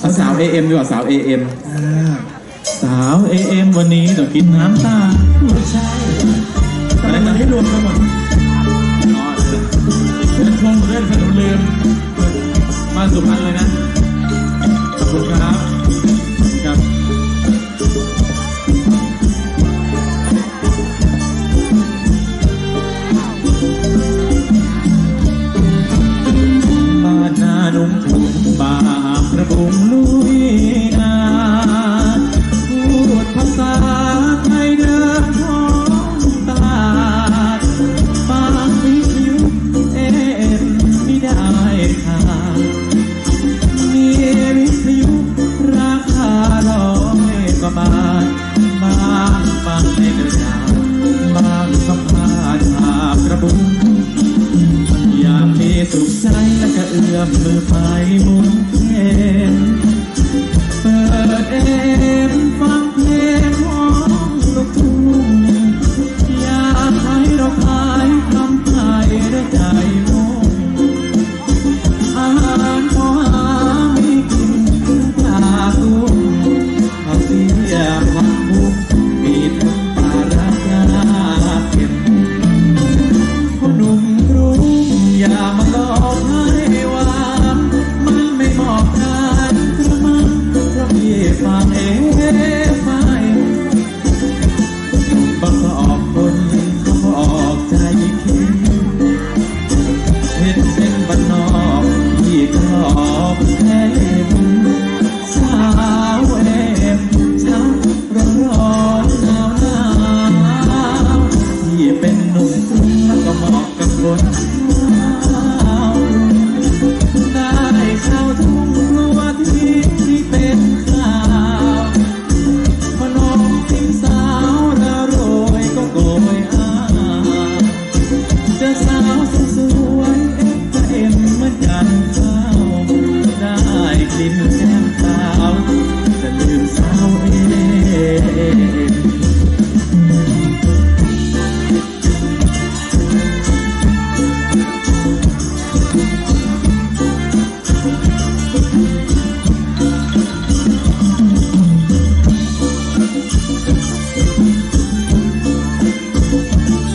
เอาสเอ็มดีกว่าสาว AM อ็มสาวเอ็มวันนี้ต้องกินน้ำตาไม่ใช่แต่มันให้รวมกันหมด cùng núi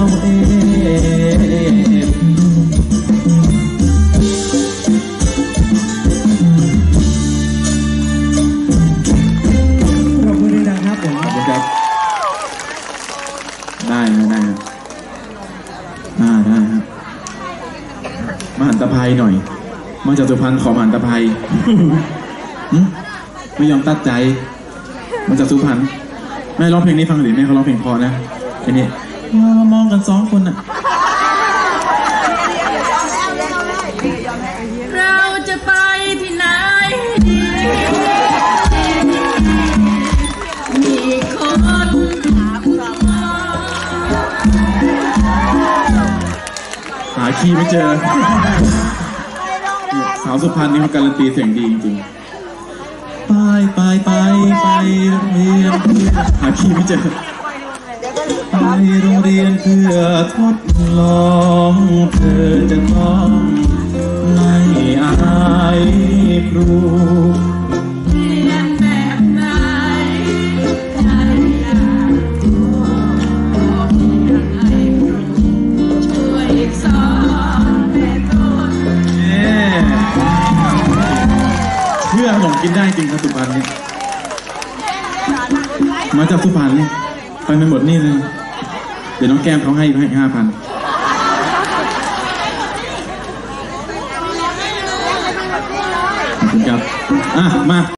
เอาเองปรบดังครับผมขอบมจับ ได้นะได้นะอ่ามหันตภัยหน่อย มาจากสุพรรณขอมหันตภัยหึไม่ยอมตัดใจ มาจากสุพรรณแม่ร้องเพลงนี้ฟังหรือแม่เขาร้องเพลงพอนะเพลงนี้ เามองกันสองคนอะ เราจะไปที่ไหนดี มีคนถามมาหาคีย์ไม่เจอ สาวสุพรรณนี่มันการันตีเสียงดีจริงๆ ไปไปไปไปเรียนหาคีย์ไม่เจอ ไปโรงเรียนเพื่อทดลองเธอจะต้องไม่อายครูเพื่อขนมกินได้จริงครับสุพรรณเนี่ยมาจากสุพรรณเนี่ย ปไม่หมดนี่เลยเดี๋ยวน้องแก้มเขาให้ให้ห้าพันขอบคุณครับ อะ มา